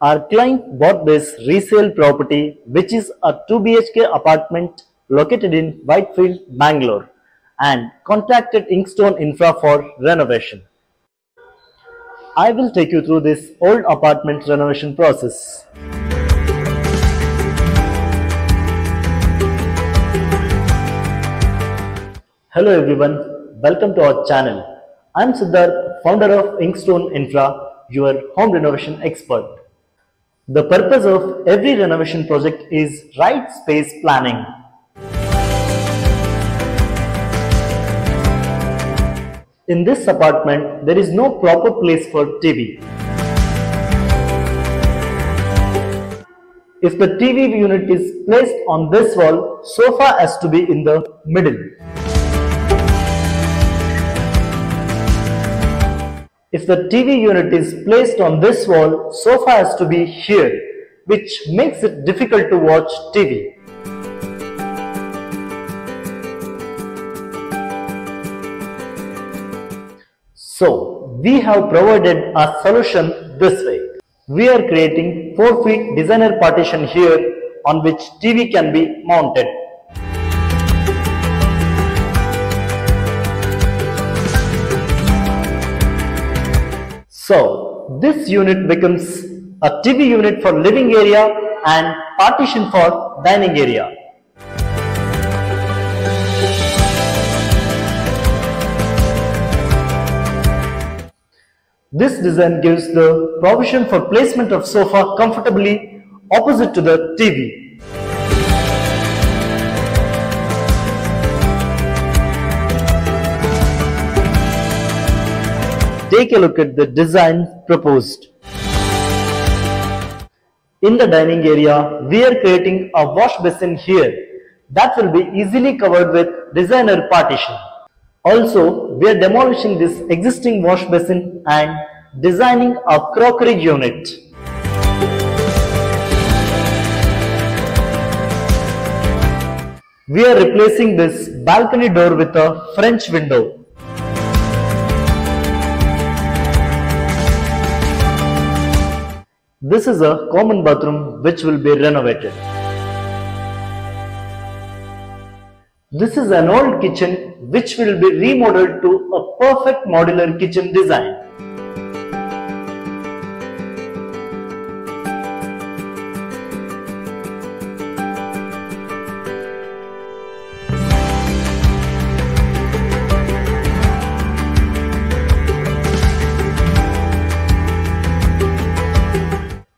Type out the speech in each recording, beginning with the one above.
Our client bought this resale property, which is a 2 BHK apartment located in Whitefield, Bangalore, and contacted Inkstone Infra for renovation. I will take you through this old apartment renovation process. Hello everyone, welcome to our channel. I am Siddharth, founder of Inkstone Infra, your home renovation expert. The purpose of every renovation project is right space planning. In this apartment, there is no proper place for TV. If the TV unit is placed on this wall, sofa has to be in the middle. The TV unit is placed on this wall, so far as to be here, which makes it difficult to watch TV. So, we have provided a solution this way. We are creating 4 feet designer partition here on which TV can be mounted. So, this unit becomes a TV unit for living area and partition for dining area. This design gives the provision for placement of sofa comfortably opposite to the TV. Take a look at the design proposed. In the dining area, we are creating a wash basin here that will be easily covered with designer partition. Also, we are demolishing this existing wash basin and designing a crockery unit. We are replacing this balcony door with a French window. This is a common bathroom which will be renovated. This is an old kitchen which will be remodeled to a perfect modular kitchen design.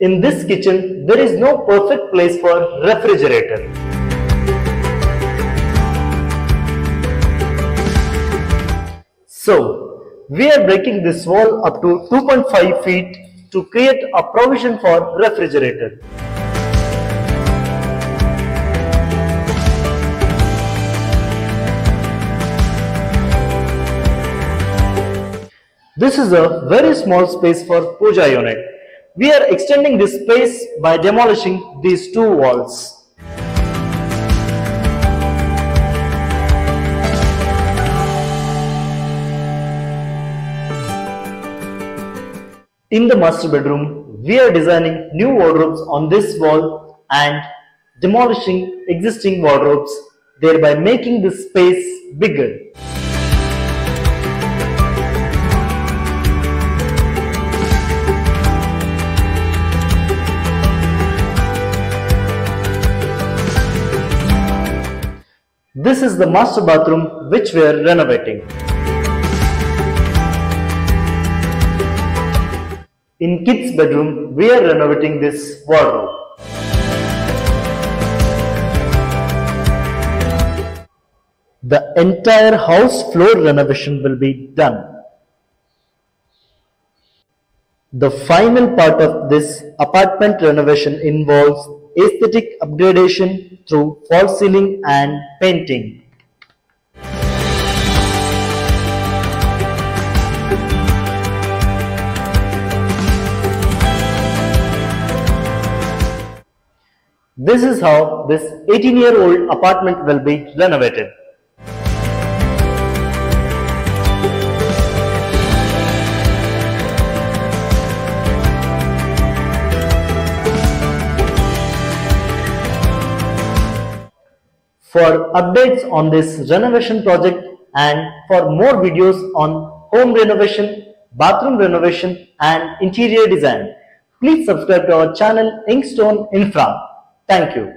In this kitchen, there is no perfect place for refrigerator. So, we are breaking this wall up to 2.5 feet to create a provision for refrigerator. This is a very small space for puja unit. We are extending this space by demolishing these two walls. In the master bedroom, we are designing new wardrobes on this wall and demolishing existing wardrobes, thereby making the space bigger. This is the master bathroom which we are renovating. In kids bedroom, we are renovating this wardrobe. The entire house floor renovation will be done. The final part of this apartment renovation involves aesthetic upgradation through false ceiling and painting. This is how this 18 year old apartment will be renovated. For updates on this renovation project and for more videos on home renovation, bathroom renovation and interior design, please subscribe to our channel Inkstone Infra. Thank you.